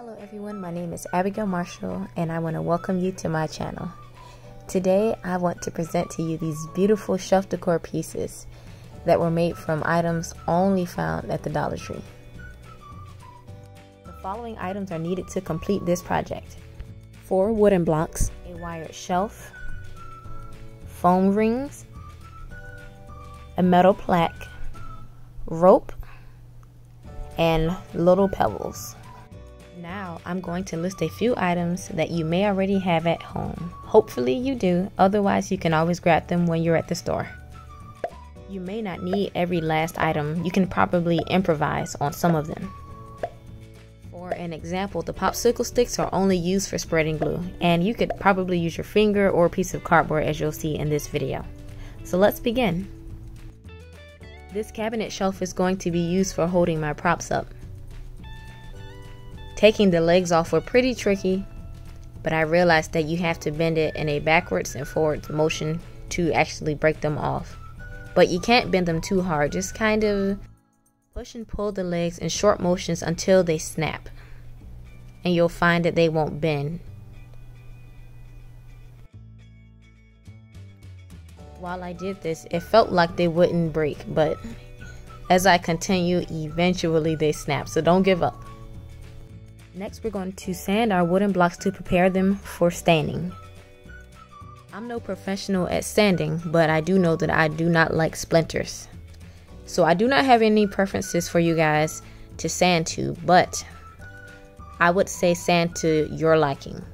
Hello everyone, my name is Abigail Marshall and I want to welcome you to my channel. Today I want to present to you these beautiful shelf decor pieces that were made from items only found at the Dollar Tree. The following items are needed to complete this project. Four wooden blocks, a wired shelf, foam rings, a metal plaque, rope, and little pebbles. Now I'm going to list a few items that you may already have at home. Hopefully you do, otherwise you can always grab them when you're at the store. You may not need every last item, you can probably improvise on some of them. For an example, the popsicle sticks are only used for spreading glue, and you could probably use your finger or a piece of cardboard as you'll see in this video. So let's begin. This cabinet shelf is going to be used for holding my props up. Taking the legs off were pretty tricky, but I realized that you have to bend it in a backwards and forwards motion to actually break them off. But you can't bend them too hard, just kind of push and pull the legs in short motions until they snap. And you'll find that they won't bend. While I did this, it felt like they wouldn't break, but as I continue, eventually they snap, so don't give up. Next, we're going to sand our wooden blocks to prepare them for staining. I'm no professional at sanding, but I do know that I do not like splinters. So I do not have any preferences for you guys to sand to, but I would say sand to your liking.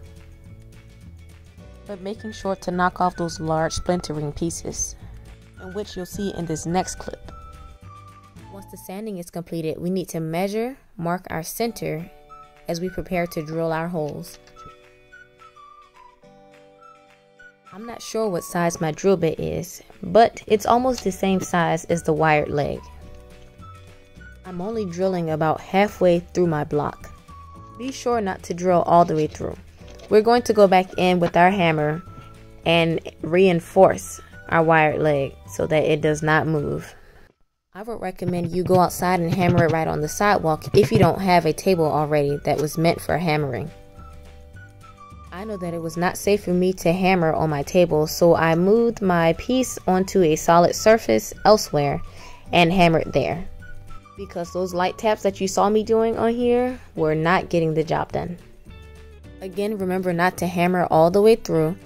But making sure to knock off those large splintering pieces, in which you'll see in this next clip. Once the sanding is completed, we need to measure, mark our center, as we prepare to drill our holes. I'm not sure what size my drill bit is, but it's almost the same size as the wired leg. I'm only drilling about halfway through my block. Be sure not to drill all the way through. We're going to go back in with our hammer and reinforce our wired leg so that it does not move. I would recommend you go outside and hammer it right on the sidewalk if you don't have a table already that was meant for hammering. I know that it was not safe for me to hammer on my table, so I moved my piece onto a solid surface elsewhere and hammered there. Because those light taps that you saw me doing on here were not getting the job done. Again, remember not to hammer all the way through,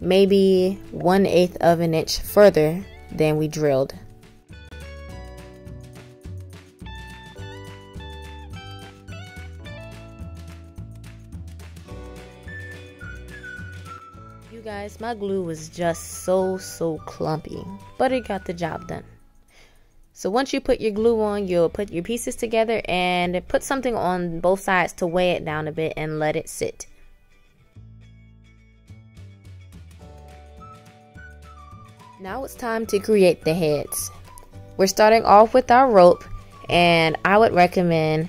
maybe one eighth of an inch further than we drilled. My glue was just so, so clumpy, but it got the job done. So once you put your glue on, you'll put your pieces together and put something on both sides to weigh it down a bit and let it sit. Now it's time to create the heads. We're starting off with our rope and I would recommend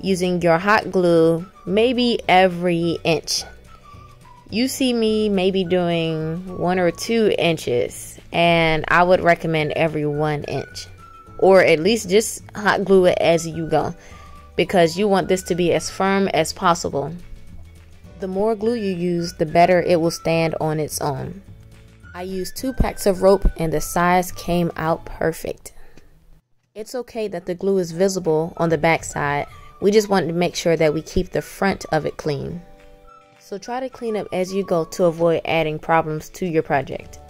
using your hot glue maybe every inch you see me maybe doing one or two inches, and I would recommend every one inch, or at least just hot glue it as you go because you want this to be as firm as possible. The more glue you use, the better it will stand on its own. I used two packs of rope and the size came out perfect. It's okay that the glue is visible on the back side. We just want to make sure that we keep the front of it clean. So try to clean up as you go to avoid adding problems to your project.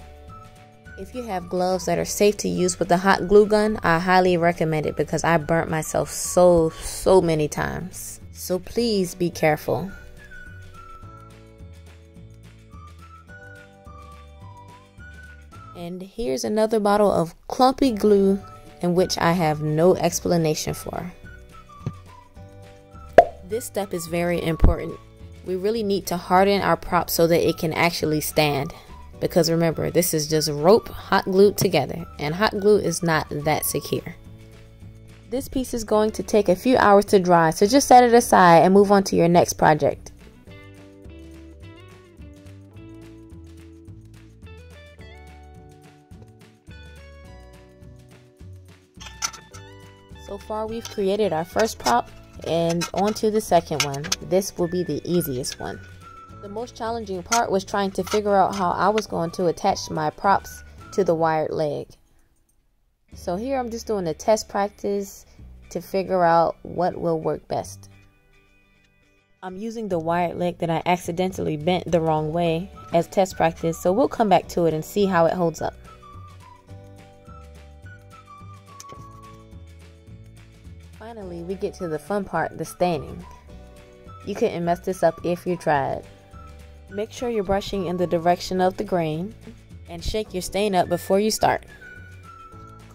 If you have gloves that are safe to use with a hot glue gun, I highly recommend it because I burnt myself so, so many times. So please be careful. And here's another bottle of clumpy glue in which I have no explanation for. This step is very important we really need to harden our prop so that it can actually stand. Because remember, this is just rope hot glued together, and hot glue is not that secure. This piece is going to take a few hours to dry, so just set it aside and move on to your next project. So far we've created our first prop and onto the second one. This will be the easiest one. The most challenging part was trying to figure out how I was going to attach my props to the wired leg. So here I'm just doing a test practice to figure out what will work best. I'm using the wired leg that I accidentally bent the wrong way as test practice, so we'll come back to it and see how it holds up. Get to the fun part, the staining. You couldn't mess this up if you tried. Make sure you're brushing in the direction of the grain and shake your stain up before you start.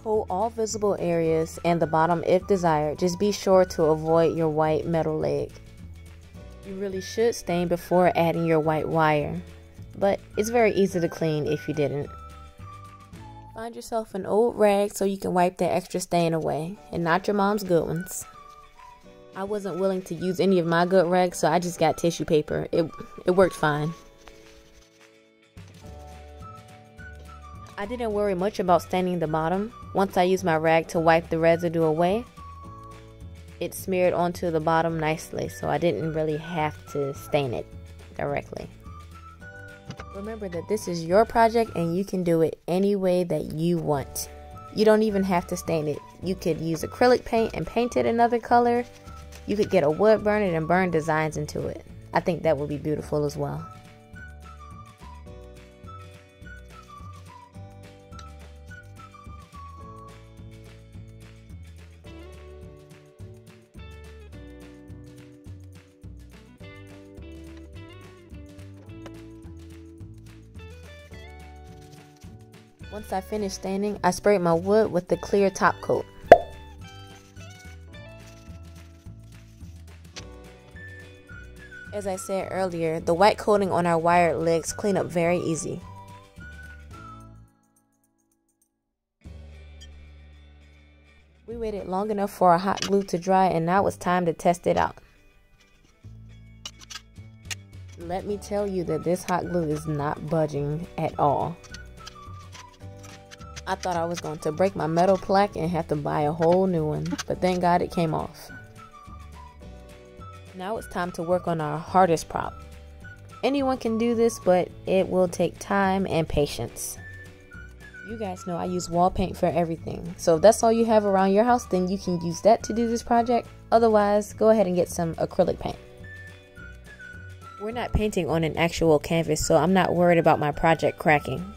Coat all visible areas and the bottom if desired. Just be sure to avoid your white metal leg. You really should stain before adding your white wire, but it's very easy to clean if you didn't. Find yourself an old rag so you can wipe that extra stain away, and not your mom's good ones. I wasn't willing to use any of my good rags, so I just got tissue paper. It, it worked fine. I didn't worry much about staining the bottom. Once I used my rag to wipe the residue away, it smeared onto the bottom nicely, so I didn't really have to stain it directly. Remember that this is your project and you can do it any way that you want. You don't even have to stain it. You could use acrylic paint and paint it another color. You could get a wood burner and burn designs into it. I think that would be beautiful as well. Once I finished staining, I sprayed my wood with the clear top coat. As I said earlier, the white coating on our wired legs clean up very easy. We waited long enough for our hot glue to dry and now it's time to test it out. Let me tell you that this hot glue is not budging at all. I thought I was going to break my metal plaque and have to buy a whole new one, but thank God it came off. Now it's time to work on our hardest prop. Anyone can do this, but it will take time and patience. You guys know I use wall paint for everything, so if that's all you have around your house, then you can use that to do this project. Otherwise, go ahead and get some acrylic paint. We're not painting on an actual canvas, so I'm not worried about my project cracking.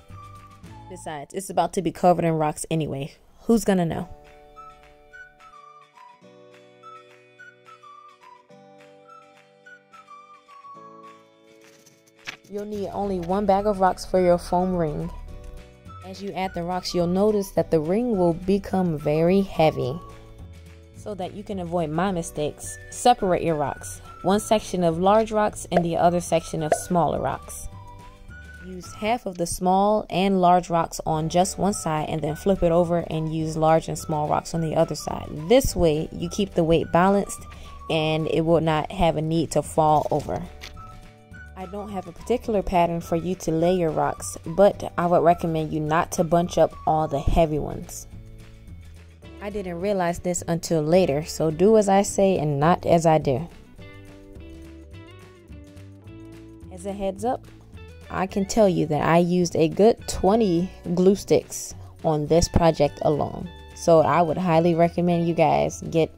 Besides, it's about to be covered in rocks anyway. Who's gonna know? You'll need only one bag of rocks for your foam ring. As you add the rocks, you'll notice that the ring will become very heavy. So that you can avoid my mistakes, separate your rocks. One section of large rocks and the other section of smaller rocks. Use half of the small and large rocks on just one side and then flip it over and use large and small rocks on the other side. This way you keep the weight balanced and it will not have a need to fall over. I don't have a particular pattern for you to lay your rocks, but I would recommend you not to bunch up all the heavy ones. I didn't realize this until later, so do as I say and not as I do. As a heads up, I can tell you that I used a good 20 glue sticks on this project alone. So I would highly recommend you guys get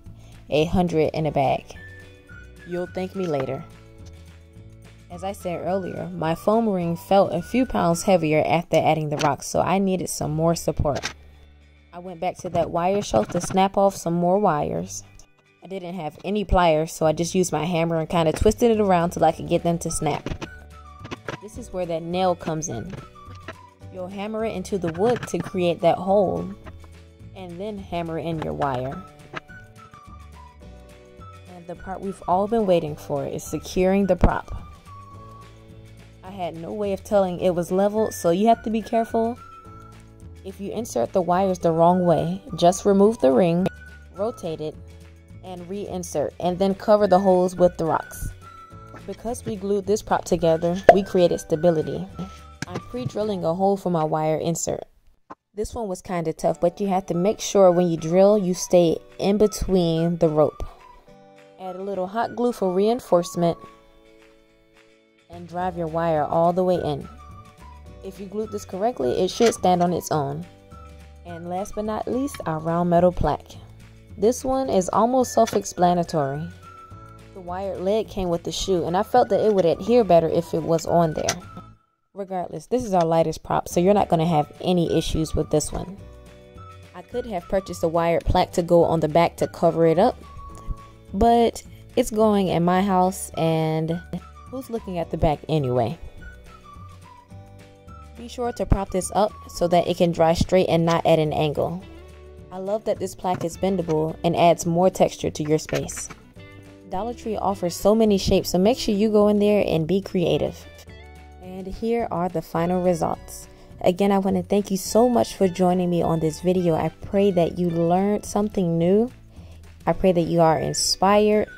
a hundred in a bag. You'll thank me later. As I said earlier, my foam ring felt a few pounds heavier after adding the rocks, so I needed some more support. I went back to that wire shelf to snap off some more wires. I didn't have any pliers, so I just used my hammer and kind of twisted it around till I could get them to snap. This is where that nail comes in. You'll hammer it into the wood to create that hole and then hammer in your wire. And the part we've all been waiting for is securing the prop. Had no way of telling it was level, so you have to be careful. If you insert the wires the wrong way, just remove the ring, rotate it, and reinsert, and then cover the holes with the rocks. Because we glued this prop together, we created stability. I'm pre-drilling a hole for my wire insert. This one was kind of tough, but you have to make sure when you drill, you stay in between the rope. Add a little hot glue for reinforcement and drive your wire all the way in. If you glued this correctly, it should stand on its own. And last but not least, our round metal plaque. This one is almost self-explanatory. The wired leg came with the shoe and I felt that it would adhere better if it was on there. Regardless, this is our lightest prop, so you're not going to have any issues with this one. I could have purchased a wired plaque to go on the back to cover it up, but it's going in my house and who's looking at the back anyway? Be sure to prop this up so that it can dry straight and not at an angle. I love that this plaque is bendable and adds more texture to your space. Dollar Tree offers so many shapes, so make sure you go in there and be creative. And here are the final results. Again, I want to thank you so much for joining me on this video. I pray that you learned something new. I pray that you are inspired.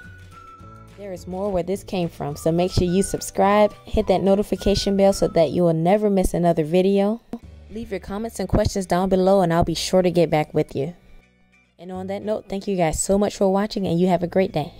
There is more where this came from, so make sure you subscribe, hit that notification bell so that you will never miss another video. Leave your comments and questions down below and I'll be sure to get back with you. And on that note, thank you guys so much for watching and you have a great day.